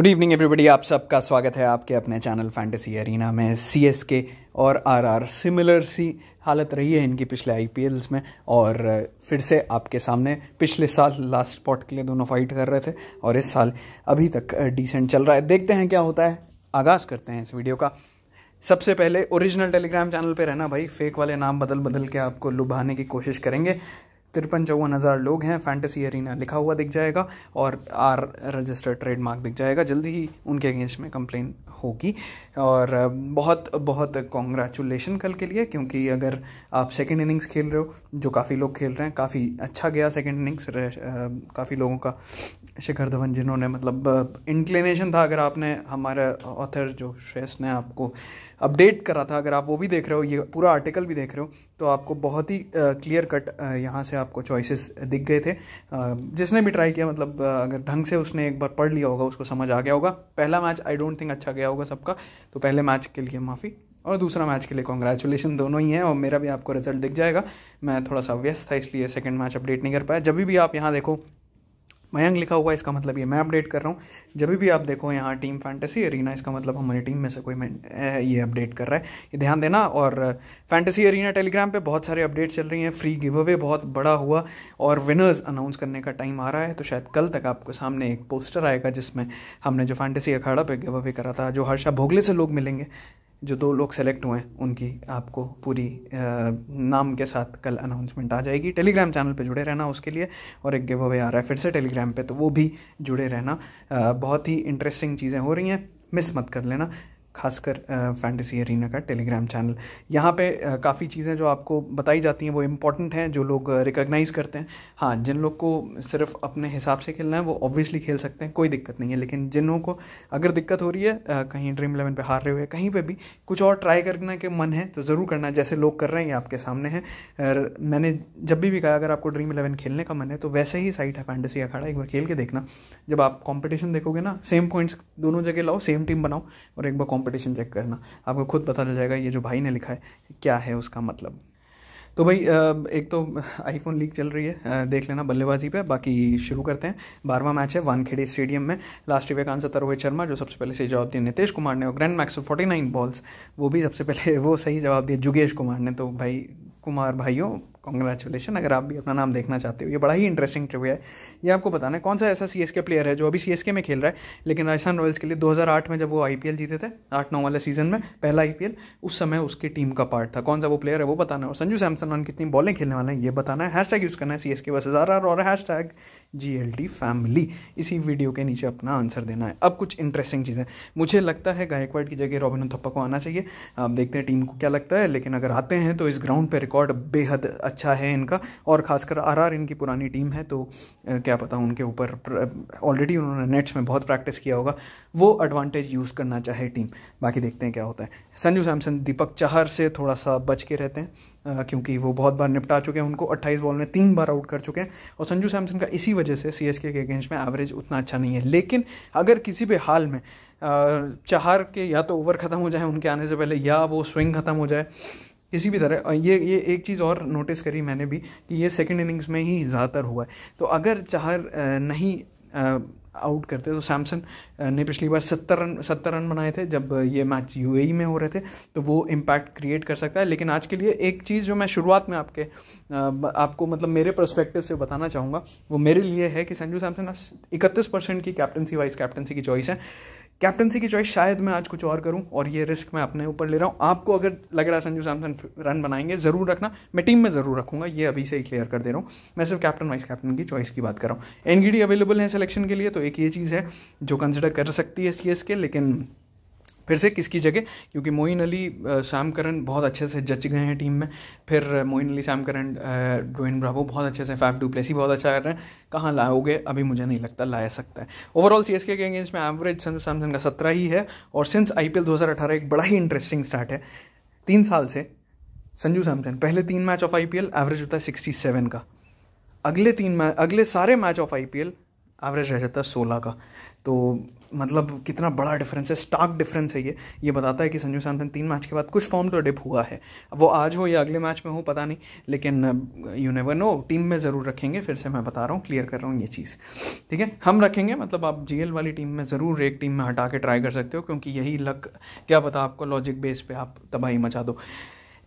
Good evening everybody आप सबका स्वागत है आपके अपने चैनल फैंटेसी अरीना में सी एस के और आर आर सिमिलर सी हालत रही है इनकी पिछले आई पी एल्स में और फिर से आपके सामने पिछले साल लास्ट स्पॉट के लिए दोनों फाइट कर रहे थे और इस साल अभी तक डिसेंट चल रहा है। देखते हैं क्या होता है। आगाज़ करते हैं इस वीडियो का। सबसे पहले ओरिजिनल टेलीग्राम चैनल पे रहना भाई। फेक वाले नाम बदल बदल के आपको लुभाने की कोशिश करेंगे। तिरपन चौवन हज़ार लोग हैं फैंटेसी एरिना लिखा हुआ दिख जाएगा और आर रजिस्टर्ड ट्रेडमार्क दिख जाएगा। जल्दी ही उनके अगेंस्ट में कंप्लेन होगी। और बहुत बहुत कॉन्ग्रेचुलेशन कल के लिए, क्योंकि अगर आप सेकेंड इनिंग्स खेल रहे हो, जो काफ़ी लोग खेल रहे हैं, काफ़ी अच्छा गया सेकेंड इनिंग्स काफ़ी लोगों का शिखर धवन जिन्होंने मतलब इंक्लिनेशन था अगर आपने हमारे ऑथर जो श्रेष्ठ ने आपको अपडेट करा था, अगर आप वो भी देख रहे हो, ये पूरा आर्टिकल भी देख रहे हो तो आपको बहुत ही क्लियर कट यहाँ से आपको चॉइसेस दिख गए थे। जिसने भी ट्राई किया मतलब अगर ढंग से उसने एक बार पढ़ लिया होगा, उसको समझ आ गया होगा। पहला मैच आई डोंट थिंक अच्छा गया होगा सबका तो पहले मैच के लिए माफ़ी, और दूसरा मैच के लिए कॉन्ग्रेचुलेशन दोनों ही हैं, और मेरा भी आपको रिज़ल्ट दिख जाएगा। मैं थोड़ा सा व्यस्त था, इसलिए सेकंड मैच अपडेट नहीं कर पाया। जब भी आप यहाँ देखो मयंक लिखा हुआ है, इसका मतलब ये मैं अपडेट कर रहा हूँ। जब भी आप देखो यहाँ टीम फैंटेसी अरीना इसका मतलब हमारी टीम में से कोई ये अपडेट कर रहा है। ये ध्यान देना और फैंटेसी अरीना टेलीग्राम पे बहुत सारे अपडेट चल रही हैं। फ्री गिव अवे बहुत बड़ा हुआ और विनर्स अनाउंस करने का टाइम आ रहा है। तो शायद कल तक आपके सामने एक पोस्टर आएगा जिसमें हमने जो फैंटेसी अखाड़ा पे गिव अवे करा था, जो हर्षा भोगले से लोग मिलेंगे। जो दो लोग सेलेक्ट हुए हैं, उनकी आपको पूरी नाम के साथ कल अनाउंसमेंट आ जाएगी। टेलीग्राम चैनल पे जुड़े रहना उसके लिए और एक गिव अवे आ रहा है फिर से टेलीग्राम पे तो वो भी जुड़े रहना। बहुत ही इंटरेस्टिंग चीज़ें हो रही हैं मिस मत कर लेना। खासकर फैंटेसी एरिना का टेलीग्राम चैनल यहाँ पे काफ़ी चीज़ें जो आपको बताई जाती हैं, वो इंपॉर्टेंट हैं, जो लोग रिकॉग्नाइज़ करते हैं। हाँ जिन लोग को सिर्फ़ अपने हिसाब से खेलना है, वो ऑब्वियसली खेल सकते हैं, कोई दिक्कत नहीं है। लेकिन जिन लोगों को अगर दिक्कत हो रही है कहीं ड्रीम इलेवन पर हार रहे हुए कहीं पर भी, कुछ और ट्राई करने के मन है तो ज़रूर करना। जैसे लोग कर रहे हैं आपके सामने हैं। मैंने जब भी कहा, अगर आपको ड्रीम इलेवन खेलने का मन है तो वैसे ही साइट है फैंटेसी अखाड़ा एक बार खेल के देखना। जब आप कॉम्पिटिशन देखोगे ना सेम पॉइंट्स दोनों जगह लाओ सेम टीम बनाओ और एक बार कंपटीशन चेक करना, आपको खुद पता चल जाएगा ये जो भाई ने लिखा है, क्या है उसका मतलब। तो भाई एक तो आईफोन लीक चल रही है देख लेना बल्लेबाजी पे, बाकी शुरू करते हैं। बारहवा मैच है वानखेड़े स्टेडियम में लास्ट आंसर था रोहित शर्मा, जो सबसे पहले सही जवाब दिए नितेश कुमार ने, और grand max forty nine balls वो भी सबसे पहले, वो सही जवाब दिए जुगेश कुमार ने तो भाई कुमार भाइयों कॉन्ग्रेचुलेशन अगर आप भी अपना नाम देखना चाहते हो। ये बड़ा ही इंटरेस्टिंग ट्रिव्यू है। ये आपको बताना है, कौन सा ऐसा सी प्लेयर है जो अभी सीएसके में खेल रहा है? लेकिन राजस्थान रॉयल्स के लिए 2008 में जब वो आईपीएल जीते थे, आठ नौ वाले सीज़न में, पहला आईपीएल उस समय उसकी टीम का पार्ट था। कौन सा वो प्लेयर है, वो बताना है। और संजू सैमसन कितनी बॉलें खेलने वाले हैं, ये बताना है। हैश यूज़ करना है सी एस के वर्सेज और hash tag G L T family इसी वीडियो के नीचे अपना आंसर देना है। अब कुछ इंटरेस्टिंग चीज़ें। मुझे लगता है गायकवाड की जगह रॉबिन थप्पा को आना चाहिए। आप देखते हैं टीम को क्या लगता है, लेकिन अगर आते हैं तो इस ग्राउंड पे रिकॉर्ड बेहद अच्छा है इनका। और खासकर आर इनकी पुरानी टीम है तो क्या पता उनके ऊपर ऑलरेडी उन्होंने नेट्स में बहुत प्रैक्टिस किया होगा। वो एडवांटेज यूज़ करना चाहे टीम बाकी देखते हैं क्या होता है। संजू सैमसन, दीपक चाहर से थोड़ा सा बच के रहते हैं। क्योंकि वो बहुत बार निपटा चुके हैं, उनको 28 बॉल में तीन बार आउट कर चुके हैं और संजू सैमसन का इसी वजह से सी के अगेंस्ट में एवरेज उतना अच्छा नहीं है। लेकिन अगर किसी भी हाल में चार के या तो ओवर ख़त्म हो जाए उनके आने से पहले, या वो स्विंग ख़त्म हो जाए, किसी भी तरह ये ये एक चीज़ और नोटिस करी मैंने भी कि ये सेकेंड इनिंग्स में ही ज़्यादातर हुआ है। तो अगर चाहर नहीं आउट करते तो सैमसन ने पिछली बार सत्तर रन सत्तर रन बनाए थे। जब ये मैच यूएई में हो रहे थे तो वो इम्पैक्ट क्रिएट कर सकता है। लेकिन आज के लिए एक चीज़ जो मैं शुरुआत में आपके आपको मतलब मेरे परस्पेक्टिव से बताना चाहूँगा, वो मेरे लिए है कि संजू सैमसन इकतीस परसेंट की कैप्टनसी वाइस कैप्टनसी की चॉइस है। कैप्टनसी की चॉइस शायद मैं आज कुछ और करूँ और ये रिस्क मैं अपने ऊपर ले रहा हूँ। आपको अगर लग रहा है संजू सैमसन रन बनाएँगे, ज़रूर रखना। मैं टीम में ज़रूर रखूँगा, ये अभी से ही क्लियर कर दे रहा हूँ। मैं सिर्फ़ कैप्टन वाइस कैप्टन की चॉइस की बात कर रहा हूँ। एनगीडी अवेलेबल है सिलेक्शन के लिए तो एक ये चीज़ है जो कंसिडर कर सकती है सी के लेकिन फिर से किसकी जगह? क्योंकि मोइन अली सैम करन बहुत अच्छे से जच गए हैं टीम में। फिर Moeen Ali Sam Curran Dwayne Bravo बहुत अच्छे से फाइव फैफ डुप्लेसी बहुत अच्छा कर रहे हैं। कहाँ लाओगे? अभी मुझे नहीं लगता, ला सकता है। ओवरऑल सी के अगेंस्ट में एवरेज संजू सैमसन का सत्रह ही है और सिंस आई पी एक बड़ा ही इंटरेस्टिंग स्टार्ट है। तीन साल से संजू सैमसन, पहले तीन मैच ऑफ़ आईपीएल एवरेज होता है सिक्सटी सेवन का। अगले तीन मैच अगले सारे मैच ऑफ़ आईपीएल एवरेज रह जाता है सोलह का। तो मतलब कितना बड़ा डिफरेंस है स्टार्क डिफरेंस है ये। ये बताता है कि संजू सैमसन तीन मैच के बाद कुछ फॉर्म तो डिप हुआ है। वो आज हो या अगले मैच में हो, पता नहीं, लेकिन यू नेवर नो टीम में ज़रूर रखेंगे, फिर से मैं बता रहा हूँ क्लियर कर रहा हूँ ये चीज़। ठीक है? हम रखेंगे मतलब आप जीएल वाली टीम में ज़रूर एक टीम में हटा के ट्राई कर सकते हो, क्योंकि यही लक क्या पता आपको लॉजिक बेस पे आप तबाही मचा दो।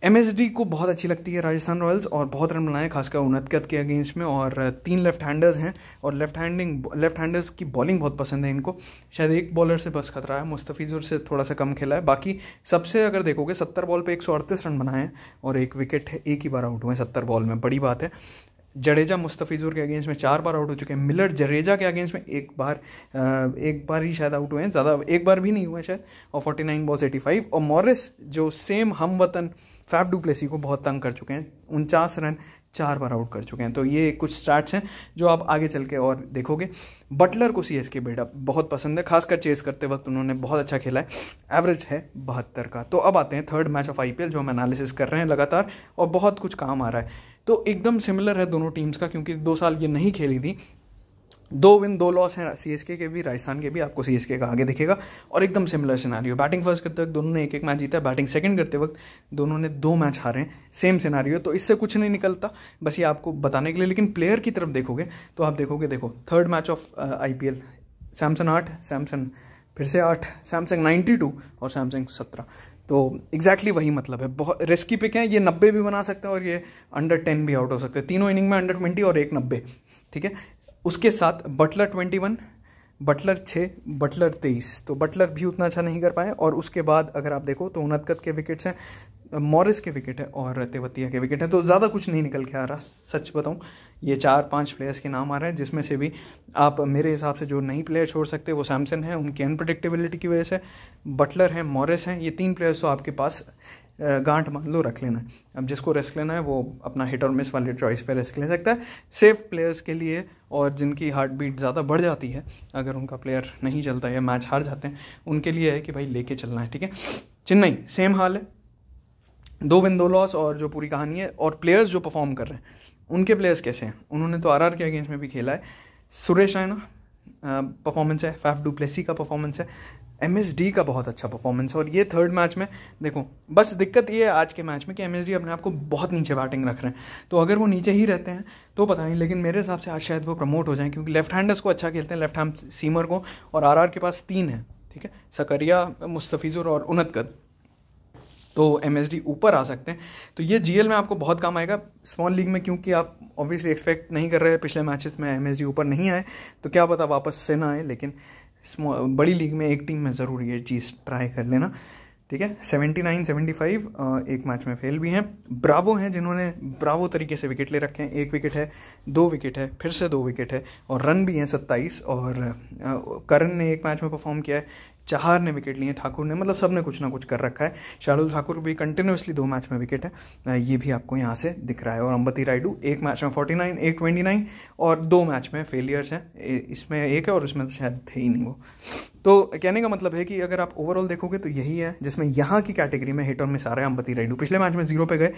एमएसडी को बहुत अच्छी लगती है राजस्थान रॉयल्स और बहुत रन बनाए खासकर उनतकत के अगेंस्ट में और तीन लेफ़्ट हैंडर्स हैं और लेफ़्ट हैंडिंग लेफ़्ट हैंडर्स की बॉलिंग बहुत पसंद है इनको। शायद एक बॉलर से बस खतरा है मुस्तफ़ीजुर से थोड़ा सा कम खेला है। बाकी सबसे अगर देखोगे, सत्तर बॉल पर एक सौ अड़तीस रन बनाए हैं और एक विकेट है, एक ही बार आउट हुए सत्तर बॉल में। बड़ी बात है, जडेजा मुस्तफ़ीजुर के अगेंस्ट में चार बार आउट हो चुके हैं। मिलर जडेजा के अगेंस्ट में एक बार एक बार ही शायद आउट हुए हैं, ज़्यादा एक बार भी नहीं हुए शायद, और forty nine balls eighty five और मॉरिस, जो सेम हम वतन फैफ डुप्लेसी को बहुत तंग कर चुके हैं, उनचास रन, चार बार आउट कर चुके हैं। तो ये कुछ स्टार्ट्स हैं जो आप आगे चल के और देखोगे। बटलर को सी एस के बेटा बहुत पसंद है, खासकर चेस करते वक्त उन्होंने बहुत अच्छा खेला है। एवरेज है बहत्तर का। तो अब आते हैं थर्ड मैच ऑफ़ आईपीएल जो हम एनालिसिस कर रहे हैं लगातार, और बहुत कुछ काम आ रहा है। तो एकदम सिमिलर है दोनों टीम्स का, क्योंकि दो साल ये नहीं खेली थी। दो विन दो लॉस हैं सी के भी, राजस्थान के भी, आपको सी का आगे दिखेगा। और एकदम सिमिलर सिनारियो बैटिंग फ़र्स्ट करते वक्त दोनों ने एक एक मैच जीता है। बैटिंग सेकंड करते वक्त दोनों ने दो मैच हारे हैं। सेम सिनारियो तो इससे कुछ नहीं निकलता। बस ये आपको बताने के लिए। लेकिन प्लेयर की तरफ़ देखोगे तो आप देखोगे, देखो third match of I P L Samson आठ सैमसंग फिर से आठ सैमसंग नाइन्टी टू और सैमसंग सत्रह। तो एग्जैक्टली exactly वही मतलब है। बहुत रिस्की पिक है। ये नब्बे भी बना सकते हैं और ये अंडर टेन भी आउट हो सकते हैं। तीनों इनिंग में अंडर ट्वेंटी और एक नब्बे। ठीक है? उसके साथ बटलर ट्वेंटी वन बटलर छः बटलर तेईस। तो बटलर भी उतना अच्छा नहीं कर पाए और उसके बाद अगर आप देखो तो उनतकत के विकेट्स हैं मॉरिस के विकेट हैं और तेवतिया के विकेट हैं। तो ज़्यादा कुछ नहीं निकल के आ रहा, सच बताऊँ, ये चार पाँच प्लेयर्स के नाम आ रहे हैं, जिसमें से भी आप मेरे हिसाब से जो नई प्लेयर छोड़ सकते वो सैमसन है, उनकी अनप्रडिक्टेबिलिटी की वजह से। बटलर हैं मॉरिस हैं, ये तीन प्लेयर्स तो आपके पास गांठ मान लो, रख लेना है। अब जिसको रिस्क लेना है, वो अपना हिट और मिस वाले चॉइस पे रिस्क ले सकता है। सेफ़ प्लेयर्स के लिए और जिनकी हार्ट बीट ज़्यादा बढ़ जाती है, अगर उनका प्लेयर नहीं चलता या मैच हार जाते हैं, उनके लिए है कि भाई लेके चलना है, ठीक है? चेन्नई सेम हाल है। दो विन दो लॉस और जो पूरी कहानी है, और प्लेयर्स जो परफॉर्म कर रहे हैं, उनके प्लेयर्स कैसे हैं? उन्होंने तो आर के अगेंस्ट में भी खेला है। सुरेश रैना परफॉर्मेंस है। फैफ डुप्लेसी का परफॉर्मेंस है। एमएसडी का बहुत अच्छा परफॉर्मेंस है और ये थर्ड मैच में, देखो, बस दिक्कत ये है आज के मैच में कि एमएसडी अपने आप को बहुत नीचे बैटिंग रख रहे हैं। तो अगर वो नीचे ही रहते हैं तो पता नहीं, लेकिन मेरे हिसाब से आज शायद वो प्रमोट हो जाए, क्योंकि लेफ़्ट हैंडर्स को अच्छा खेलते हैं लेफ़्ट हैंड सीमर को, और आर के पास तीन है, ठीक है? सकरिया, मुस्तफ़ीज़ुर और उनतकद तो MSD ऊपर आ सकते हैं। तो ये GL में आपको बहुत काम आएगा स्मॉल लीग में, क्योंकि आप ऑब्वियसली एक्सपेक्ट नहीं कर रहे, पिछले मैचेस में MSD ऊपर नहीं आए तो क्या पता वापस से ना आए, लेकिन बड़ी लीग में एक टीम में ज़रूर ये चीज़ ट्राई कर लेना। ठीक है? सेवेंटी नाइन, सेवेंटी फाइव एक मैच में फेल भी हैं। ब्रावो हैं जिन्होंने ब्रावो तरीके से विकेट ले रखे हैं। एक विकेट है, दो विकेट है, फिर से दो विकेट है और रन भी हैं सत्ताईस और करण ने एक मैच में परफॉर्म किया है। चार ने विकेट लिए ठाकुर ने मतलब सबने कुछ ना कुछ कर रखा है। शार्दुल ठाकुर भी कंटिन्यूसली दो मैच में विकेट है। ये भी आपको यहाँ से दिख रहा है। और अंबती रायडू, एक मैच में फोर्टी नाइन एक ट्वेंटी नाइन और दो मैच में फेलियर्स हैं। इसमें एक है और इसमें तो शायद थे ही नहीं वो। तो कहने का मतलब है कि अगर आप ओवरऑल देखोगे तो यही है, जिसमें यहाँ की कैटेगरी में हिट और मिस आ रहे हैं अंबती रायडू। पिछले मैच में ज़ीरो पे गए।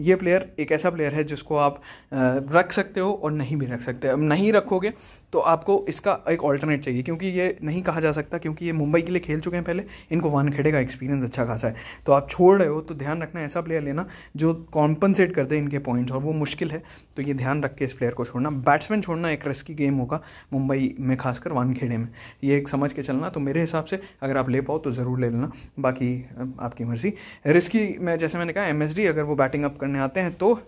ये प्लेयर एक ऐसा प्लेयर है जिसको आप रख सकते हो और नहीं भी रख सकते। अब नहीं रखोगे तो आपको इसका एक ऑल्टरनेट चाहिए, क्योंकि ये नहीं कहा जा सकता, क्योंकि ये मुंबई के लिए खेल चुके हैं पहले, इनको वानखेड़े का एक्सपीरियंस अच्छा खासा है। तो आप छोड़ रहे हो तो ध्यान रखना ऐसा प्लेयर लेना जो कॉम्पनसेट कर दे इनके पॉइंट्स और वो मुश्किल है। तो ये ध्यान रख के इस प्लेयर को छोड़ना। बैट्समैन छोड़ना एक रिस्की गेम होगा मुंबई में, खासकर वानखेड़े में। ये एक समझ के चलना तो मेरे हिसाब से अगर आप ले पाओ तो ज़रूर ले लेना। बाकी आपकी मर्ज़ी। रिस्की मैं, जैसे मैंने कहा एमएसडी अगर वो बैटिंग अप करने आते हैं तो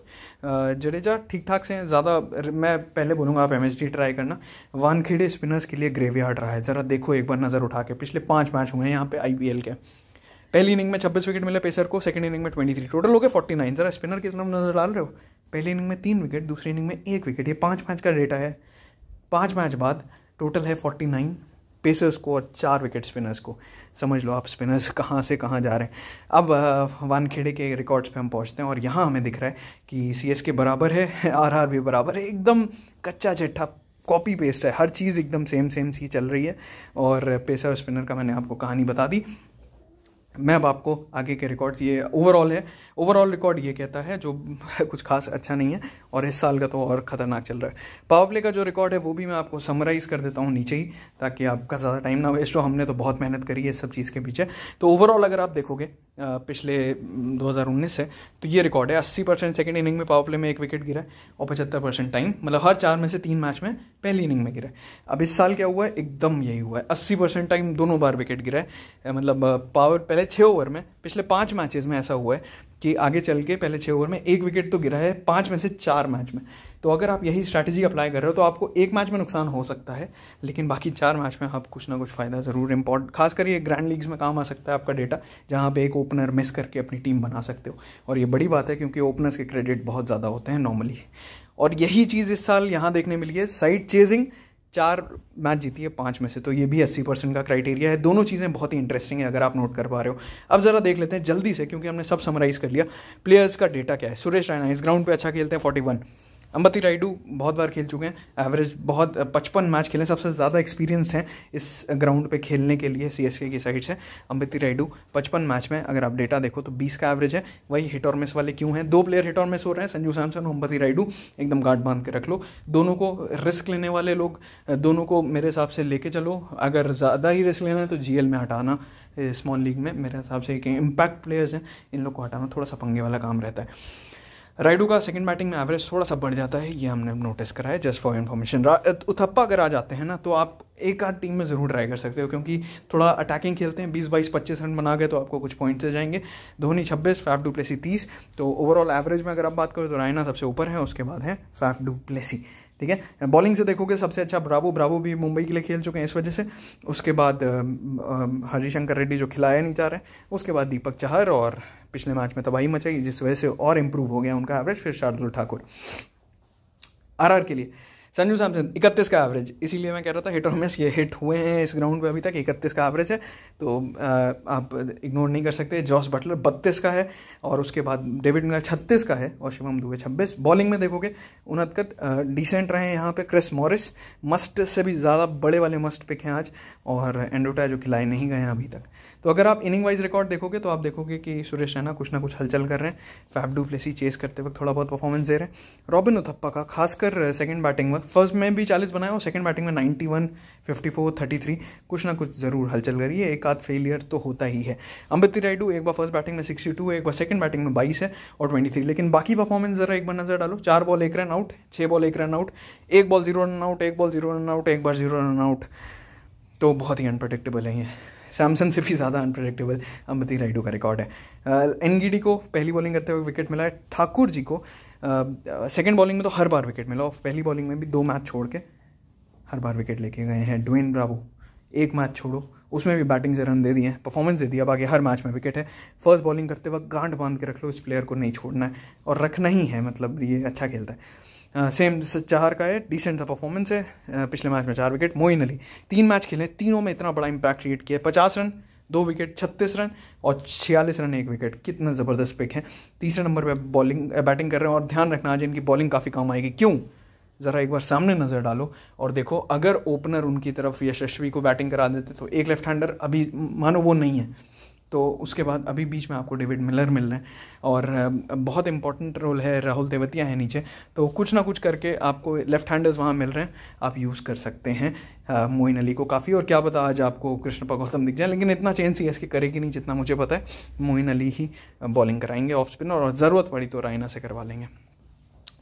जडेजा ठीक ठाक से हैं ज़्यादा मैं पहले बोलूँगा आप एम ट्राई करना। वानखेड़े स्पिनर्स के लिए ग्रेवयार्ड रहा है। ज़रा देखो एक बार नज़र उठा के। पिछले पाँच मैच हुए हैं यहाँ पे आईपीएल के। पहली इनिंग में छब्बीस विकेट मिले पेसर को सेकंड इनिंग में ट्वेंटी थ्री टोटल हो गए फोर्टी नाइन ज़रा स्पिनर की तरफ़ नज़र डाल रहे हो? पहली इनिंग में तीन विकेट दूसरी इनिंग में एक विकेट ये पाँच मैच का डेटा है। पाँच मैच बाद टोटल है फोर्टी नाइन पेसर्स को और चार विकेट स्पिनर्स को। समझ लो आप स्पिनर्स कहाँ से कहाँ जा रहे हैं। अब वानखेड़े के रिकॉर्ड्स पे हम पहुँचते हैं और यहाँ हमें दिख रहा है कि सी एस के बराबर है आर आर भी बराबर है। एकदम कच्चा चिट्ठा कॉपी पेस्ट है। हर चीज़ एकदम सेम सेम सी चल रही है। और पेसर स्पिनर का मैंने आपको कहानी बता दी। मैं अब आपको आगे के रिकॉर्ड ये ओवरऑल है। ओवरऑल रिकॉर्ड ये कहता है, जो कुछ खास अच्छा नहीं है, और इस साल का तो और ख़तरनाक चल रहा है। पावर प्ले का जो रिकॉर्ड है, वो भी मैं आपको समराइज़ कर देता हूँ नीचे ही, ताकि आपका ज़्यादा टाइम ना वेस्ट हो। हमने तो बहुत मेहनत करी है इस सब चीज़ के पीछे। तो ओवरऑल अगर आप देखोगे पिछले 2019 से तो ये रिकॉर्ड है। 80 परसेंट सेकेंड इनिंग में पावर प्ले में एक विकेट गिरा है, और पचहत्तर परसेंट टाइम मतलब हर चार में से तीन मैच में पहली इनिंग में गिरा अब इस साल क्या हुआ है? एकदम यही हुआ है। अस्सी परसेंट टाइम दोनों बार विकेट गिरा है। मतलब पावर पहले छः ओवर में, पिछले पाँच मैचेज़ में ऐसा हुआ है। कि आगे चल के पहले छः ओवर में एक विकेट तो गिरा है पाँच में से चार मैच में। तो अगर आप यही स्ट्रैटेजी अप्लाई कर रहे हो तो आपको एक मैच में नुकसान हो सकता है, लेकिन बाकी चार मैच में आप कुछ ना कुछ फ़ायदा ज़रूर इंपॉर्ट खास कर ये ग्रैंड लीग्स में काम आ सकता है आपका डेटा जहाँ पे एक ओपनर मिस करके अपनी टीम बना सकते हो। और ये बड़ी बात है क्योंकि ओपनर्स के क्रेडिट बहुत ज़्यादा होते हैं नॉर्मली और यही चीज़ इस साल यहाँ देखने मिली है साइड चेजिंग चार मैच जीती है पाँच में से तो ये भी अस्सी परसेंट का क्राइटेरिया है। दोनों चीज़ें बहुत ही इंटरेस्टिंग है, अगर आप नोट कर पा रहे हो। अब ज़रा देख लेते हैं, जल्दी से, क्योंकि हमने सब समराइज़ कर लिया। प्लेयर्स का डेटा क्या है? सुरेश रैना इस ग्राउंड पे अच्छा खेलते हैं फोर्टी वन अंबती राइडू बहुत बार खेल चुके हैं। एवरेज बहुत, पचपन मैच खेले सबसे ज़्यादा एक्सपीरियंसड हैं इस ग्राउंड पे खेलने के लिए सी की साइड से अंबती राइडू पचपन मैच में, अगर आप डेटा देखो तो बीस का एवरेज है। वही हिट और मिस वाले क्यों हैं? दो प्लेयर हिट और मिस हो रहे हैं, संजू सैमसन और अंबती राइडू एकदम गार्ड बाँध के रख लो। दोनों को रिस्क लेने वाले लोग, दोनों को मेरे हिसाब से लेके चलो। अगर ज़्यादा ही रिस्क लेना है तो जीएल में हटाना। स्मॉल लीग में मेरे हिसाब से एक इम्पैक्ट प्लेयर्स हैं। इन लोग को हटाना थोड़ा सा पंगे वाला काम रहता है। राइडू का सेकंड बैटिंग में एवरेज थोड़ा सा बढ़ जाता है, ये हमने नोटिस करा है जस्ट फॉर इन्फॉर्मेशन उथप्पा अगर आ जाते हैं ना तो आप एक आध टीम में ज़रूर ट्राई कर सकते हो, क्योंकि थोड़ा अटैकिंग खेलते हैं बीस बाईस पच्चीस रन बना गए तो आपको कुछ पॉइंट्स आ जाएँगे. धोनी छब्बीस फैफ डू प्लेसी तीस. तो ओवरऑल एवरेज में अगर आप बात करो तो रायना सबसे ऊपर है, उसके बाद है फैफ डू प्लेसी ठीक है? बॉलिंग से देखोगे, सबसे अच्छा ब्रावो ब्रावो भी मुंबई के लिए खेल चुके हैं इस वजह से. उसके बाद हरिशंकर रेड्डी जो खिलाया नहीं चाह रहे उसके बाद दीपक चाहर और पिछले मैच में तबाही मचाई, जिस वजह से और इम्प्रूव हो गया उनका एवरेज फिर शार्दुल ठाकुर। आर आर के लिए। संजू सैमसन, इकतीस का एवरेज इसीलिए मैं कह रहा था हिट और मिस ये हिट हुए हैं इस ग्राउंड पे अभी तक, इकतीस का एवरेज है। तो आप इग्नोर नहीं कर सकते। जॉस बटलर बत्तीस का है, और उसके बाद डेविड मिलर छत्तीस का है, और शिवम दुबे छब्बीस। बॉलिंग में देखोगे, उनहत्तर डिसेंट रहे हैं यहाँ पे क्रिस मॉरिस मस्ट से भी ज़्यादा बड़े वाले मस्ट पिक हैं आज, और एंडोटा जो खिलाए नहीं गए हैं अभी तक। तो अगर आप इनिंग वाइज रिकॉर्ड देखोगे तो आप देखोगे कि सुरेश रैना कुछ ना कुछ हलचल कर रहे हैं। फैफ डू प्लेसी चेस करते वक्त थोड़ा बहुत परफॉर्मेंस दे रहे हैं। रॉबिन उथप्पा का खासकर सेकंड बैटिंग में फ़र्स्ट में भी चालीस बनाया और सेकंड बैटिंग में ninety one fifty four thirty three कुछ ना कुछ ज़रूर हलचल करी है। एक आध फेलियर तो होता ही है। अम्बित राइडू एक बार फ़र्स्ट बैटिंग में सिक्सटी टू एक बार सेकंड बैटिंग में बाईस है और ट्वेंटी थ्री लेकिन बाकी परफॉर्मेंस ज़रा एक बार नज़र डालो। चार बॉल एक रन आउट छः बॉल एक रन आउट एक बॉल ज़ीरो रन आउट एक बॉल ज़ीरो रन आउट एक बार ज़ीरो रन आउट तो बहुत ही अनप्रडिक्टेबल है ये। सैमसंग से भी ज़्यादा अनप्रडिक्टेबल अम्बती राइडू का रिकॉर्ड है। एन को पहली बॉलिंग करते हुए विकेट मिला है। ठाकुर जी को सेकेंड बॉलिंग में तो हर बार विकेट मिला और पहली बॉलिंग में भी दो मैच छोड़ के हर बार विकेट लेके गए हैं। ड्वेन ब्रावो एक मैच छोड़ो। उसमें भी बैटिंग से रन दे दिए परफॉर्मेंस दे दिया। बाकी हर मैच में विकेट है। फ़र्स्ट बॉलिंग करते वक्त गांठ बाँध के रख लो। इस प्लेयर को नहीं छोड़ना है। और रखना ही है मतलब ये अच्छा खेलता है। सेम चार का है डिसेंट सा परफॉर्मेंस है पिछले मैच में चार विकेट मोइन अली। तीन मैच खेले, तीनों में इतना बड़ा इंपैक्ट क्रिएट किया है। पचास रन, दो विकेट छत्तीस रन और छियालीस रन एक विकेट कितना ज़बरदस्त पिक है। तीसरे नंबर पे बॉलिंग बैटिंग कर रहे हैं और ध्यान रखना आज इनकी बॉलिंग काफ़ी काम आएगी। क्यों? ज़रा एक बार सामने नज़र डालो और देखो, अगर ओपनर उनकी तरफ़ यशस्वी को बैटिंग करा देते तो एक लेफ़्ट हैंडर अभी, मानो वो नहीं है। तो उसके बाद अभी बीच में आपको डेविड मिलर मिल रहे हैं और बहुत इंपॉर्टेंट रोल है राहुल देवतिया है नीचे। तो कुछ ना कुछ करके आपको लेफ़्ट हैंडर्स वहाँ मिल रहे हैं। आप यूज़ कर सकते हैं मोइन अली को काफ़ी। और क्या पता आज आपको कृष्ण गौतम दिख जाए, लेकिन इतना चेंज सी इसकी करेगी नहीं जितना मुझे पता है। मोइन अली ही बॉलिंग कराएँगे ऑफ़ स्पिन और ज़रूरत पड़ी तो रायना से करवा लेंगे।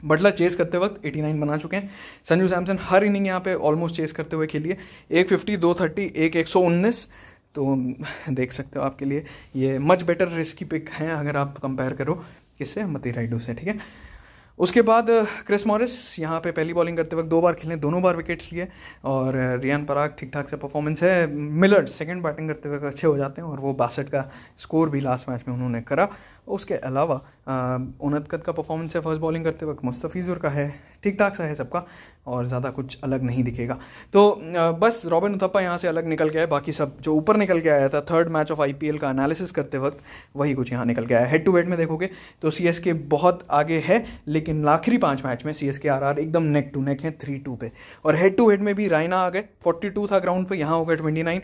बटलर चेस करते वक्त 89 बना चुके हैं। संजू सैमसन हर इनिंग यहाँ पे ऑलमोस्ट चेस करते हुए खेलिए एक फिफ्टी दो थर्टी एक एक सौ उन्नीस। तो देख सकते हो आपके लिए। ये मच बेटर रिस्की पिक हैं, अगर आप कंपेयर करो किससे? मती राइडो से, ठीक है? उसके बाद क्रिस मॉरिस यहाँ पे पहली बॉलिंग करते वक्त दो बार खेले, दोनों बार विकेट्स लिए। और रियान पराग ठीक ठाक से परफॉर्मेंस है। मिलर्ड सेकंड बैटिंग करते वक्त अच्छे हो जाते हैं, और वो बासठ का स्कोर भी लास्ट मैच में उन्होंने करा। उसके अलावा उनतकत का परफॉर्मेंस है फ़र्स्ट बॉलिंग करते वक्त मुस्तफ़ीज़ुर का है, ठीक ठाक सा है सबका, और ज़्यादा कुछ अलग नहीं दिखेगा। तो बस रॉबिन उथप्पा यहाँ से अलग निकल गया है बाकी सब जो ऊपर निकल के आया था थर्ड मैच ऑफ़ आईपीएल का एनालिसिस करते वक्त, वही कुछ यहाँ निकल गया है हेड टू हेड में देखोगे तो सी के बहुत आगे है, लेकिन आखिरी पाँच मैच में C S K R R एकदम नेक टू नेक है थ्री टू पे। और हेड टू हेड में भी रायना आ गए फोर्टी टू था ग्राउंड पर यहाँ हो गए ट्वेंटी नाइन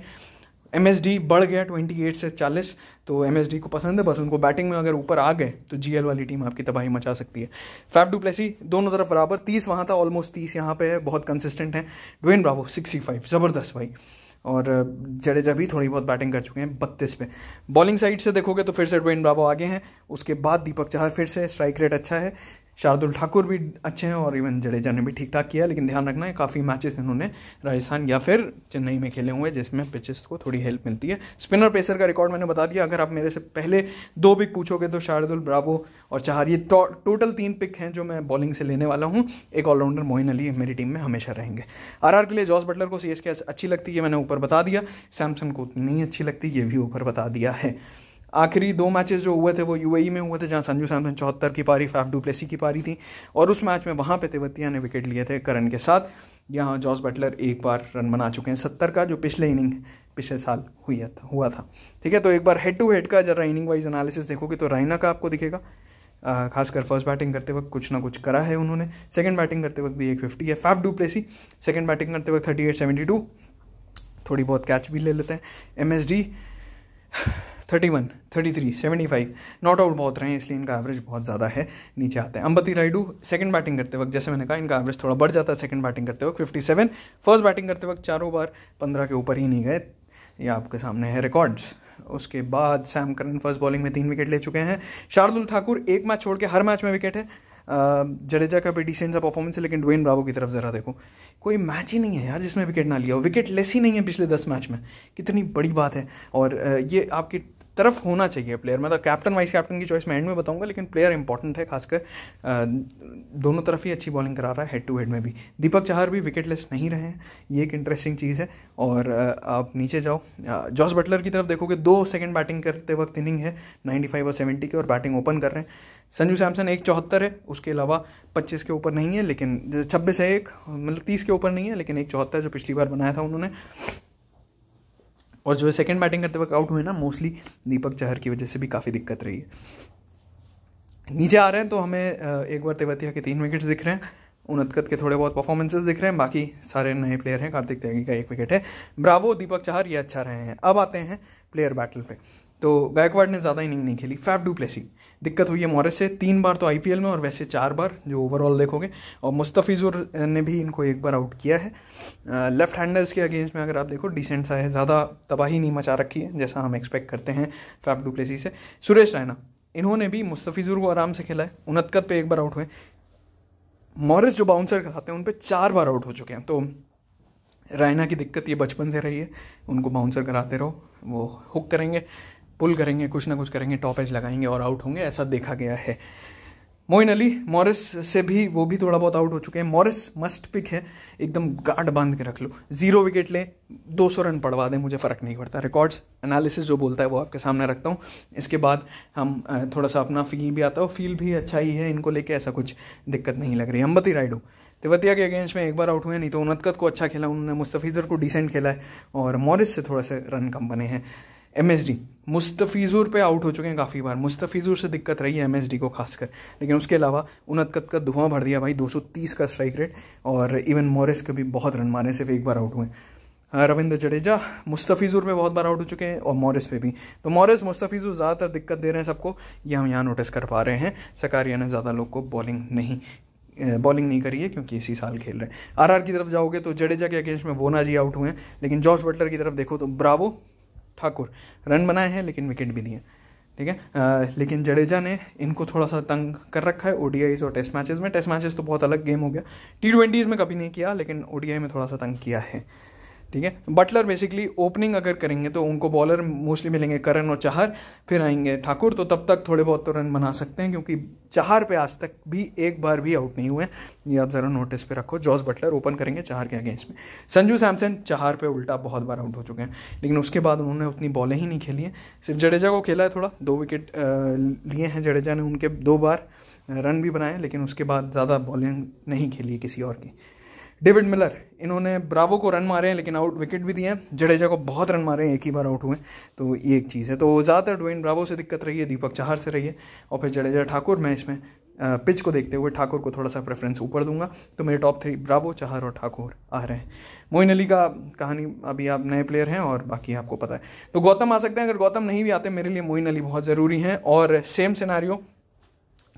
MSD बढ़ गया 28 से 40 तो MSD को पसंद है, बस उनको बैटिंग में अगर ऊपर आ गए तो जीएल वाली टीम आपकी तबाही मचा सकती है। फैफ डुप्लेसी दोनों तरफ़ बराबर, तीस वहाँ था ऑलमोस्ट तीस यहाँ पे है, बहुत कंसिस्टेंट है। ड्वेन ब्रावो सिक्सटी फाइव ज़बरदस्त भाई। और जडेजा भी थोड़ी बहुत बैटिंग कर चुके हैं, बत्तीस पे। बॉलिंग साइड से देखोगे तो फिर से ड्वेन ब्रावो आगे हैं, उसके बाद दीपक चाहर फिर से स्ट्राइक रेट अच्छा है। शार्दुल ठाकुर भी अच्छे हैं और इवन जडेजा ने भी ठीक ठाक किया लेकिन ध्यान रखना है काफ़ी मैचेस इन्होंने राजस्थान या फिर चेन्नई में खेले हुए जिसमें पिचेस को थोड़ी हेल्प मिलती है। स्पिनर पेसर का रिकॉर्ड मैंने बता दिया अगर आप मेरे से पहले दो पिक पूछोगे तो शार्दुल ब्रावो और चाहर ये टो, टोटल तीन पिक हैं जो मैं बॉलिंग से लेने वाला हूँ। एक ऑलराउंडर मोइन अली मेरी टीम में हमेशा रहेंगे। आर के लिए जॉस बटलर को सी अच्छी लगती है मैंने ऊपर बता दिया। सैमसंग को उतनी नहीं अच्छी लगती ये भी ऊपर बता दिया है। आखिरी दो मैचेस जो हुए थे वो यूएई e में हुए थे, जहाँ संजू सैमसन चौहत्तर की पारी, फैफ डुप्लेसी की पारी थी, और उस मैच में वहाँ पे तेवतिया ने विकेट लिए थे करण के साथ। यहाँ जॉस बटलर एक बार रन बना चुके हैं सत्तर का, जो पिछले इनिंग पिछले साल हुई था, हुआ था। ठीक है तो एक बार हेड टू हेड का जरा इनिंग वाइज एनालिसिस देखोगे तो राइना का आपको दिखेगा। खासकर फ़र्स्ट बैटिंग करते वक्त कुछ ना कुछ करा है उन्होंने। सेकंड बैटिंग करते वक्त भी एक फिफ्टी है, फैफ डुप्लेसी। सेकंड बैटिंग करते वक्त थर्टी एट सेवेंटी टू थोड़ी बहुत कैच भी ले लेते हैं। M S D thirty one, thirty three, seventy five, not out बहुत रहे हैं, इसलिए इनका एवरेज बहुत ज़्यादा है, नीचे आते हैं। अंबती राइडू सेकंड बैटिंग करते वक्त, जैसे मैंने कहा, इनका एवरेज थोड़ा बढ़ जाता है सेकंड बैटिंग करते वक्त फिफ्टी सेवन फ़र्स्ट बैटिंग करते वक्त चारों बार पंद्रह के ऊपर ही नहीं गए, ये आपके सामने है रिकॉर्ड्स उसके बाद सैम करन फ़र्स्ट बॉलिंग में तीन विकेट ले चुके हैं। शार्दुल ठाकुर एक मैच छोड़ के हर मैच में विकेट है। जडेजा का भी डिसेंट सा परफॉर्मेंस है, लेकिन ड्वेन ब्रावो की तरफ़ ज़रा देखो, कोई मैच ही नहीं है यार जिसमें विकेट ना लिया हो। विकेट लेस ही नहीं है पिछले दस मैच में। कितनी बड़ी बात है। और ये आपकी तरफ़ होना चाहिए प्लेयर मतलब कैप्टन वाइस कैप्टन की चॉइस मैं एंड में बताऊँगा, लेकिन प्लेयर इंपॉर्टेंट है, खासकर दोनों तरफ़ ही अच्छी बॉलिंग करा रहा है हेड टू हेड में भी। दीपक चाहर भी विकेटलेस नहीं रहे हैं, ये एक इंटरेस्टिंग चीज़ है। और आप नीचे जाओ जॉस बटलर की तरफ़ देखोगे, दो सेकेंड बैटिंग करते वक्त इनिंग है नाइन्टी फाइव और सेवेंटी की, और बैटिंग ओपन कर रहे हैं। संजू सैमसन एक चौहत्तर है, उसके अलावा पच्चीस के ऊपर नहीं है, लेकिन छब्बीस है एक मतलब तीस के ऊपर नहीं है, लेकिन एक चौहत्तर जो पिछली बार बनाया था उन्होंने। और जो सेकंड बैटिंग करते वक्त आउट हुए ना मोस्टली दीपक चहर की वजह से भी काफ़ी दिक्कत रही है। नीचे आ रहे हैं तो हमें एक बार तेवतिया के तीन विकेट्स दिख रहे हैं उनतकत के थोड़े बहुत परफॉर्मेंसेस दिख रहे हैं, बाकी सारे नए प्लेयर हैं, कार्तिक त्यागी का एक विकेट है। ब्रावो दीपक चाहर, ये अच्छा रहे हैं। अब आते हैं प्लेयर बैटल पे। तो गायकवाड ने ज़्यादा इनिंग नहीं खेली फैफ डू प्लेसिंग दिक्कत हुई है मॉरिस से। तीन बार तो आईपीएल में और वैसे चार बार, जो ओवरऑल देखोगे। और मुस्तफ़िजुर ने भी इनको एक बार आउट किया है। लेफ़्ट हैंडर्स के अगेंस्ट में अगर आप देखो डिसेंट सा है। ज़्यादा तबाही नहीं मचा रखी है, जैसा हम एक्सपेक्ट करते हैं फैफ डुप्लेसी से। सुरेश रैना, इन्होंने भी मुस्तफ़िजुर को आराम से खेला है। उनतकत पे एक बार आउट हुए। मॉरिस जो बाउंसर कराते हैं, उन पर चार बार आउट हो चुके हैं। तो रैना की दिक्कत ये बचपन से रही है। उनको बाउंसर कराते रहो, वो हुक करेंगे। पुल करेंगे, कुछ ना कुछ करेंगे, टॉप एज लगाएँगे और आउट होंगे, ऐसा देखा गया है। मोइन अली, मॉरिस से भी वो भी थोड़ा बहुत आउट हो चुके हैं। मॉरिस मस्ट पिक है, एकदम गार्ड बाँध के रख लो। ज़ीरो विकेट ले 200 रन पड़वा दें, मुझे फ़र्क नहीं पड़ता। रिकॉर्ड्स एनालिसिस जो बोलता है वो आपके सामने रखता हूँ। इसके बाद हम थोड़ा सा अपना फील भी आता है फील भी अच्छा ही है, इनको लेके ऐसा कुछ दिक्कत नहीं लग रही। अम्बती राइडू तिवतिया के अगेंस्ट में एक बार आउट हुए नहीं तो उनतकत को अच्छा खेला, उन्होंने मुस्तफ़ीज़र को डिसेंट खेला है और मॉरिस से थोड़ा सा रन कम बने हैं। एम एस डी मुस्तफ़ीज़ुर पे आउट हो चुके हैं काफ़ी बार। मुस्तफ़ीज़ुर से दिक्कत रही है एम एस डी को खासकर। लेकिन उसके अलावा उनहत्तर का धुआँ भर दिया भाई 230 का स्ट्राइक रेट और इवन मोरिस के भी बहुत रन मारे सिर्फ़ एक बार आउट हुए। हाँ, रविंद्र जडेजा मुस्तफ़ीज़ुर पे बहुत बार आउट हो चुके हैं और मॉरिस पे भी। तो मॉरिस मुस्तफ़ीज़ुर ज़्यादातर दिक्कत दे रहे हैं सबको। ये हम यहाँ नोटिस कर पा रहे हैं। सकारिया ने ज़्यादा लोग को बॉलिंग नहीं बॉलिंग नहीं करी है क्योंकि इसी साल खेल रहे हैं। आरआर की तरफ़ जाओगे तो जडेजा के अगेंस्ट में वोना जी आउट हुए हैं। लेकिन जॉर्ज बटलर की तरफ़ देखो तो ब्रावो ठाकुर। रन बनाए हैं, लेकिन विकेट भी दिए ठीक है? लेकिन जडेजा ने इनको थोड़ा सा तंग कर रखा है ओडीआईज और टेस्ट मैचेस में। टेस्ट मैचेस तो बहुत अलग गेम हो गया। टी ट्वेंटीज़ में कभी नहीं किया, लेकिन ओडीआई में थोड़ा सा तंग किया है। ठीक है? बटलर बेसिकली ओपनिंग अगर करेंगे तो उनको बॉलर मोस्टली मिलेंगे करण और चाहर, फिर आएँगे ठाकुर तो तब तक थोड़े बहुत तो रन बना सकते हैं क्योंकि चाहर पे आज तक भी एक बार भी आउट नहीं हुए ये आप ज़रा नोटिस पे रखो जॉस बटलर ओपन करेंगे चाहर के अगेंस्ट में। संजू सैमसन चाहर पे उल्टा बहुत बार आउट हो चुके हैं, लेकिन उसके बाद उन्होंने उतनी बॉलें ही नहीं खेली हैं। सिर्फ़ जडेजा को खेला है थोड़ा, दो विकेट लिए हैं जडेजा ने उनके दो बार रन भी बनाए, लेकिन उसके बाद ज़्यादा बॉलिंग नहीं खेली किसी और की। डेविड मिलर, इन्होंने ब्रावो को रन मारे हैं, लेकिन आउट विकेट भी दिए हैं। जडेजा को बहुत रन मारे हैं, एक ही बार आउट हुए तो ये एक चीज़ है। तो ज़्यादातर ड्वेन ब्रावो से दिक्कत रही है, दीपक चाहर से रही है, और फिर जडेजा ठाकुर, मैं इसमें पिच को देखते हुए ठाकुर को थोड़ा सा प्रेफरेंस ऊपर दूँगा। तो मेरे टॉप थ्री, ब्रावो, चाहर और ठाकुर आ रहे हैं। मोइन अली का कहानी, अभी आप नए प्लेयर हैं, और बाकी आपको पता है। तो गौतम आ सकते हैं। अगर गौतम नहीं भी आते, मेरे लिए मोइन अली बहुत ज़रूरी हैं, और सेम सिनारियो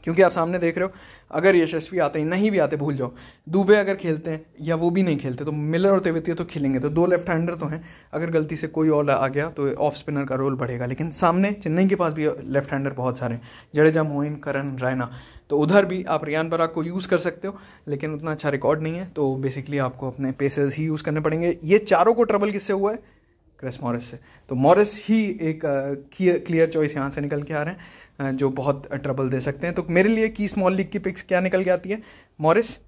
क्योंकि आप सामने देख रहे हो, अगर यशस्वी आते हैं, नहीं भी आते, भूल जाओ। दुबे अगर खेलते हैं, या वो भी नहीं खेलते तो मिलर और तेवतिया तो खेलेंगे तो दो लेफ़्ट हैंडर तो हैं। अगर गलती से कोई और आ गया तो ऑफ़ स्पिनर का रोल बढ़ेगा। लेकिन सामने, चेन्नई के पास भी लेफ़्ट हैंडर बहुत सारे हैं। जडेजा, मोइन, करण, रैना। तो उधर भी आप रियान बराक को यूज़ कर सकते हो, लेकिन उतना अच्छा रिकॉर्ड नहीं है। तो बेसिकली आपको अपने पेसर्स ही यूज़ करने पड़ेंगे। ये चारों को ट्रबल किससे हुआ है? क्रेस मॉरिस से। तो मॉरिस ही एक क्लियर चॉइस यहाँ से निकल के आ रहे हैं। जो बहुत ट्रबल दे सकते हैं। तो मेरे लिए की स्मॉल लीग की पिक्स क्या निकल के आती है? मॉरिस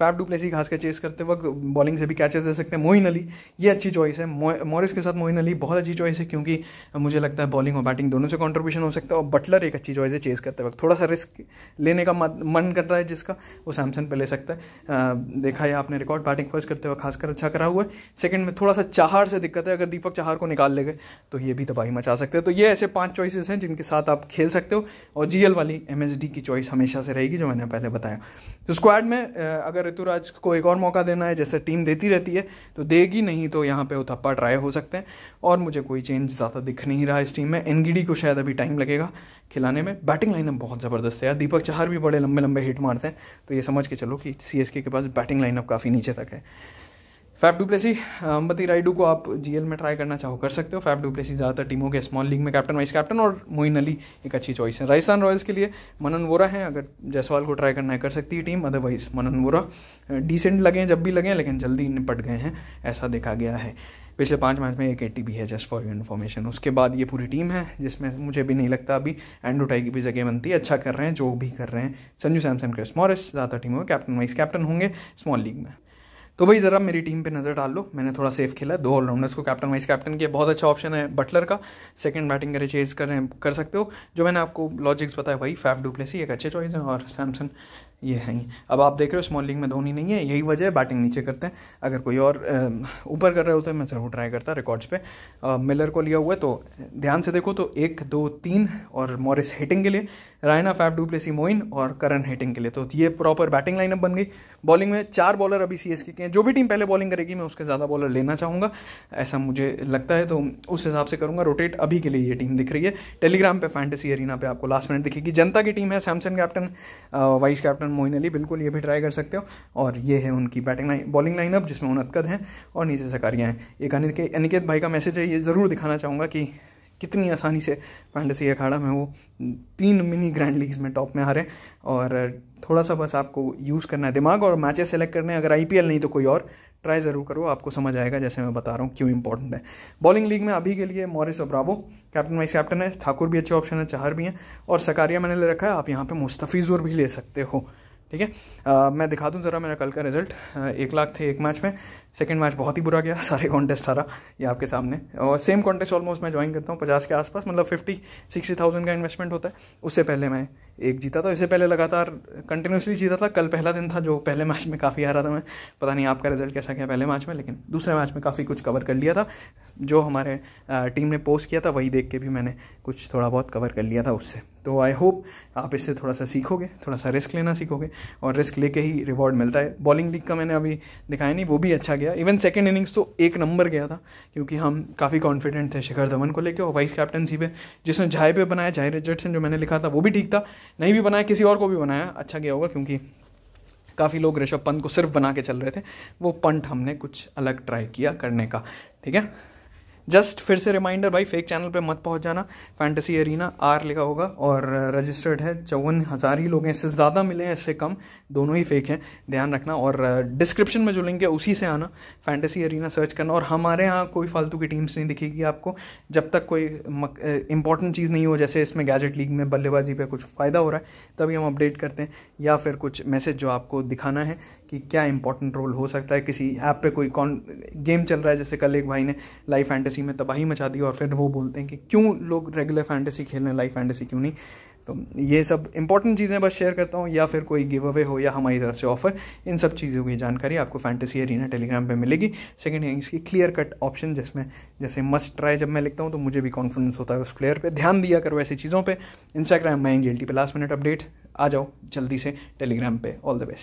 फैफ डुप्लेसी घास के चेस करते वक्त बॉलिंग से भी कैचेस दे सकते हैं। मोइन अली, ये अच्छी चॉइस है। मॉरिस के साथ मोइन अली बहुत अच्छी चॉइस है क्योंकि मुझे लगता है बॉलिंग और बैटिंग दोनों से कॉन्ट्रीब्यूशन हो सकता है और बटलर एक अच्छी चॉइस है चेस करते वक्त। थोड़ा सा रिस्क लेने का मन करता है जिसका, वो सैमसन पे ले सकता है। देखा है आपने रिकॉर्ड बैटिंग फ़र्स्ट करते वक्त खासकर अच्छा करा हुआ है। सेकंड में थोड़ा सा चाहार से दिक्कत है, अगर दीपक चाहार को निकाल ले गए तो ये भी तबाही मचा सकते हैं। तो ये ऐसे पाँच चॉइसेस हैं जिनके साथ आप खेल सकते हो। और जीएल वाली एमएसडी की चॉइस हमेशा से रहेगी, जो मैंने पहले बताया। तो स्क्वाड में अगर ऋतुराज को एक और मौका देना है, जैसे टीम देती रहती है तो देगी नहीं तो यहाँ पे उथप्पा ट्राई हो सकते हैं। और मुझे कोई चेंज ज़्यादा दिख नहीं रहा इस टीम में। एनगीडी को शायद अभी टाइम लगेगा खिलाने में। बैटिंग लाइनअप बहुत ज़बरदस्त है यार। दीपक चाहर भी बड़े लंबे लंबे हिट मारते हैं। तो ये समझ के चलो कि सी के पास बैटिंग लाइनअप काफ़ी नीचे तक है। फैफ डुप्लेसी अम्बती राइडू को आप जीएल में ट्राई करना चाहो, कर सकते हो। फैफ डुप्लेसी ज़्यादातर टीमों के स्मॉल लीग में कैप्टन वाइस कैप्टन और मोइन अली एक अच्छी चॉइस है। राजस्थान रॉयल्स के लिए मनन वोरा है। अगर जायसवाल को ट्राई करना है, कर सकती है team. Otherwise Manan Vohra decent लगे जब भी लगे लेकिन जल्दी निपट गए हैं, ऐसा देखा गया है। पिछले पाँच मैच में एक एट्टी भी है जस्ट फॉर इन्फॉर्मेशन उसके बाद ये पूरी टीम है, जिसमें मुझे भी नहीं लगता अभी। एंड्रू टाई की भी जगह बनती है अच्छा कर रहे हैं, जो भी कर रहे हैं। संजू सैमसन क्रिस मॉरिस ज़्यादा टीमों के कैप्टन वाइस कैप्टन होंगे स्मॉल लीग में। तो भाई ज़रा मेरी टीम पे नज़र डाल लो। मैंने थोड़ा सेफ़ खेला। दो ऑलराउंडर्स को कैप्टन वाइस कैप्टन किया। बहुत अच्छा ऑप्शन है बटलर का। सेकंड बैटिंग करें चेज करें, कर सकते हो। जो मैंने आपको लॉजिक्स बताया, वही फैफ डुप्लेसी एक अच्छे चॉइस है और सैमसन ये है अब आप देख रहे हो स्मॉल लीग में धोनी नहीं है यही वजह है बैटिंग नीचे करते हैं। अगर कोई और ऊपर कर रहे होते मैं ज़रूर ट्राई करता रिकॉर्ड्स पे। आ, मिलर को लिया हुआ है तो ध्यान से देखो तो एक दो तीन और मॉरिस हिटिंग के लिए रायना फैफ डुप्लेसी मोइन और करण हिटिंग के लिए। तो ये प्रॉपर बैटिंग लाइनअप बन गई। बॉलिंग में चार बॉलर अभी सी के हैं। जो भी टीम पहले बॉलिंग करेगी मैं उसके ज़्यादा बॉलर लेना चाहूँगा। ऐसा मुझे लगता है तो उस हिसाब से करूँगा। रोटेट अभी के लिए ये टीम दिख रही है। टेलीग्राम पर फैंटेसी एरिना पे आपको लास्ट मिनट दिखेगी। जनता की टीम है Samson captain vice captain Moeen Ali बिल्कुल ये भी ट्राई कर सकते हो। और ये है उनकी बैटिंग लाइन बॉलिंग लाइनअप जिसमें उनकद हैं और नीचे सकारियाँ हैं। एक अनिकेत भाई का मैसेज है, ये ज़रूर दिखाना चाहूँगा कि कितनी आसानी से पांडेसी अखाड़ा में वो तीन मिनी ग्रैंड लीग्स में टॉप में हारे। और थोड़ा सा बस आपको यूज़ करना है दिमाग और मैचेस सेलेक्ट करने अगर आईपीएल नहीं तो कोई और। ट्राई ज़रूर करो, आपको समझ आएगा जैसे मैं बता रहा हूँ क्यों इंपॉर्टेंट है। बॉलिंग लीग में अभी के लिए मॉरिस और ब्रावो कैप्टन वाइस कैप्टन है। ठाकुर भी अच्छे ऑप्शन है, चाहर भी हैं। और सकारिया मैंने ले रखा है, आप यहाँ पे मुस्तफ़ीज़ुर भी ले सकते हो। ठीक है? मैं दिखा दूँ ज़रा मेरा कल का रिज़ल्ट एक लाख थे एक मैच में। सेकेंड मैच बहुत ही बुरा गया, सारे कॉन्टेस्ट हारा, ये आपके सामने। और सेम कॉन्टेस्ट ऑलमोस्ट मैं ज्वाइन करता हूँ, पचास के आसपास मतलब फिफ्टी सिक्सटी थाउज़ेंड का इन्वेस्टमेंट होता है। उससे पहले मैं एक जीता था, इससे पहले लगातार कंटिन्यूसली जीता था। कल पहला दिन था जो पहले मैच में काफ़ी हारा था मैं। पता नहीं आपका रिज़ल्ट कैसा गया पहले मैच में, लेकिन दूसरे मैच में काफ़ी कुछ कवर कर लिया था। जो हमारे टीम ने पोस्ट किया था, वही देख के भी मैंने कुछ थोड़ा बहुत कवर कर लिया था उससे। तो आई होप आप इससे थोड़ा सा सीखोगे, थोड़ा सा रिस्क लेना सीखोगे और रिस्क लेके ही रिवॉर्ड मिलता है। बॉलिंग लीग का मैंने अभी दिखाया नहीं, वो भी अच्छा गया। इवन सेकेंड इनिंग्स तो एक नंबर गया था, क्योंकि हम काफ़ी कॉन्फिडेंट थे शिखर धवन को लेकर और वाइस कैप्टनसी पे, जिसने झाई पे बनाया झाई रिचर्डसन जो मैंने लिखा था, वो भी ठीक था। नहीं भी बनाया, किसी और को भी बनाया अच्छा गया होगा, क्योंकि काफ़ी लोग ऋषभ पंत को सिर्फ़ बना के चल रहे थे। वो पंट हमने कुछ अलग ट्राई किया करने का, ठीक है? जस्ट फिर से रिमाइंडर, भाई फेक चैनल पे मत पहुँच जाना। फैंटेसी एरिना आर लिखा होगा और रजिस्टर्ड है। चौवन हज़ार ही लोग हैं, इससे ज़्यादा मिले हैं, इससे कम। दोनों ही फेक हैं, ध्यान रखना। और डिस्क्रिप्शन में जो लिंक है, उसी से आना। फैंटेसी एरिना सर्च करना। और हमारे यहाँ कोई फालतू की टीम्स नहीं दिखेगी आपको। जब तक कोई इंपॉर्टेंट चीज़ नहीं हो, जैसे इसमें गैजेट लीग में बल्लेबाजी पर कुछ फ़ायदा हो रहा है, तभी हम अपडेट करते हैं। या फिर कुछ मैसेज जो आपको दिखाना है। कि क्या इंपॉर्टेंट रोल हो सकता है? किसी ऐप पे कोई कौन गेम चल रहा है, जैसे कल एक भाई ने लाइव फैंटेसी में तबाही मचा दी और फिर वो बोलते हैं कि क्यों लोग रेगुलर फैंटेसी खेल रहे हैं? लाइव फैंटेसी क्यों नहीं? तो ये सब इंपॉर्टेंट चीज़ें बस शेयर करता हूँ, या फिर कोई गिव अवे हो या हमारी तरफ़ से ऑफ़र इन सब चीज़ों की जानकारी आपको फैंटेसी एरिना टेलीग्राम पे मिलेगी। सेकंड इनिंग्स इसकी क्लियर कट ऑप्शन जिसमें जैसे मस्ट ट्राई जब मैं लिखता हूँ तो मुझे भी कॉन्फिडेंस होता है उस प्लेयर पे। ध्यान दिया करो ऐसी चीज़ों पर इंस्टाग्राम माइन जी पे लास्ट मिनट अपडेट आ जाओ जल्दी से टेलीग्राम पर ऑल द बेस्ट